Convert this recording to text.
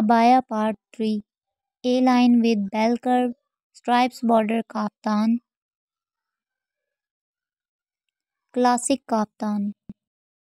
abaya part 3 A line with bell curve stripes border kaftan. Classic kaftan.